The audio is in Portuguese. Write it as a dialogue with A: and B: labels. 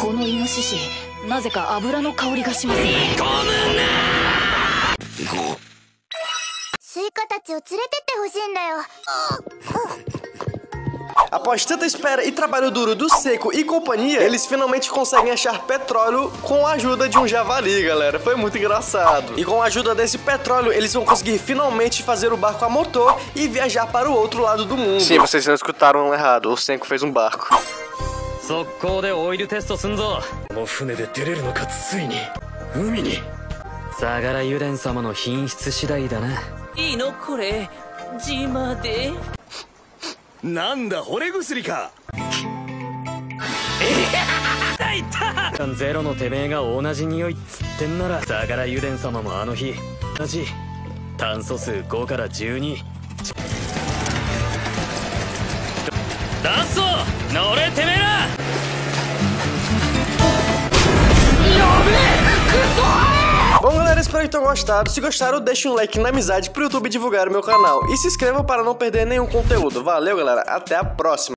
A: このイノシシなぜか油の香りがしますね
B: スイカたちを連れてってほしいんだよ
C: Após tanta espera e trabalho duro do Seco e companhia, eles finalmente conseguem achar petróleo com a ajuda de um javali, galera. Foi muito engraçado. E com a ajuda desse petróleo, eles vão conseguir finalmente fazer o barco a motor e viajar para o outro lado do mundo. Sim, vocês não escutaram errado. O Senko fez um barco.
D: 速攻でオイルテストすんぞ。この船で出れるのかついに。海に。相良油田様の品質次第だな。い
E: いのこれ。字まで。
F: なんだ惚れ薬か。
D: ゼロのてめえが同じ匂いっつってんなら相良油田様もあの日同じ。炭素数5から12出すぞ乗れ
C: espero que tenham gostado. Se gostaram, deixe um like na amizade pro YouTube divulgar o meu canal. E se inscreva para não perder nenhum conteúdo. Valeu, galera. Até a próxima.